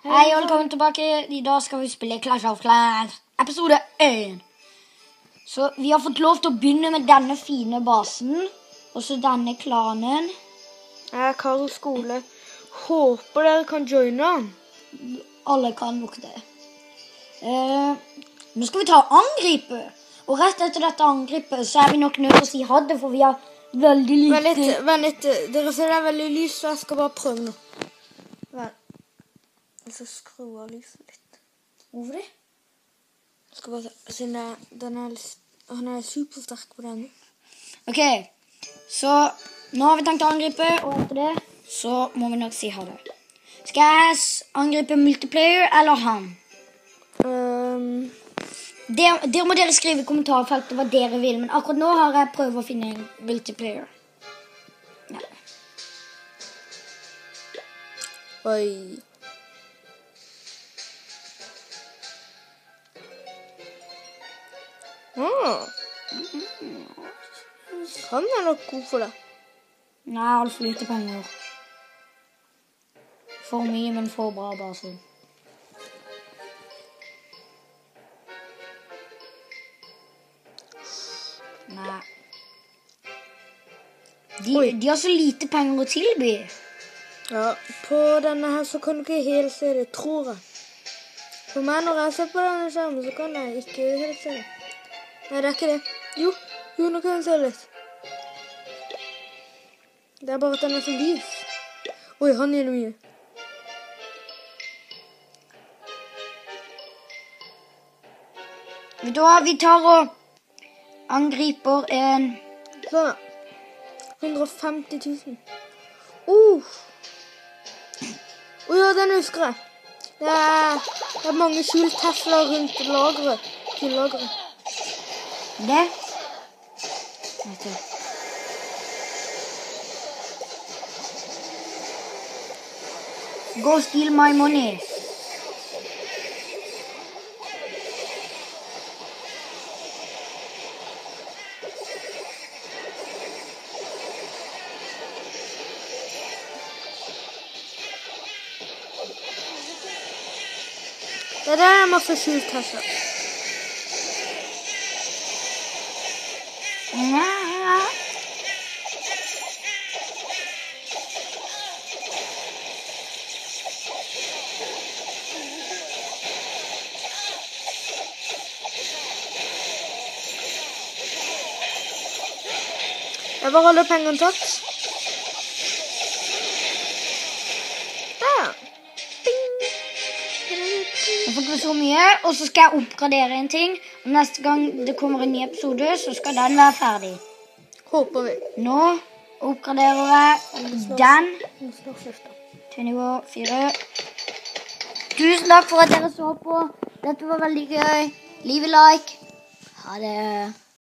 Hei, og velkommen tilbake. I dag skal vi spille Clash of Clans episode 1. Så vi har fått lov til å begynne med denne fine basen. Og så denne klanen. Jeg er Karl Skole. Håper dere kan joine. Alle kan nok det. Eh, nå skal vi ta angripe. Og rett etter dette angrepet så er vi nok nødt til å si ha det, for vi har veldig Vent lite litt, vent litt. Dere ser det er veldig lyst, så jeg skal bare prøve nå. Jeg skal skru av lyset litt. Hvorfor det? Jeg skal bare se, siden det- den er, han er supersterk på denne. Ok, så nå har vi tenkt å angripe, og etter det så må vi nok si ha det. Skal jeg angripe multiplayer eller han? Um, Det, det må dere skrive i kommentarfeltet hva dere vil, men akkurat nå har jeg prøvd å finne en multiplayer. Ja. oi. Ah. Han er nok god for det. Nei, altfor lite penger. For mye, men for bra base. Nei. De, de har så lite penger å tilby. Ja, på denne her så kan du ikke helt se det, tror jeg. For meg, når jeg ser på denne skjermen, så kan jeg ikke helt se det. Nei, det er ikke det. Jo, jo, se litt. Det er bare at den er så lys. Oi, han gjør det mye. Da vi tar og angriper en Sånn, da. 150 000. Uh. Å ja, den husker jeg. Det er, det er mange skjult Tesla rundt lageret. Kullageret. Det. Vet du. Go steal my money. Det der er masse skjult Tesla. Jeg var alle pengene tatt. Der. Ikke så mye, og så skal jeg oppgradere en ting. Og neste gang det kommer en ny episode, så skal den være ferdig. Håper vi. Nå oppgraderer jeg den til nivå fire. Tusen takk for at dere så på. Dette var veldig gøy. Leave a like. Ha det.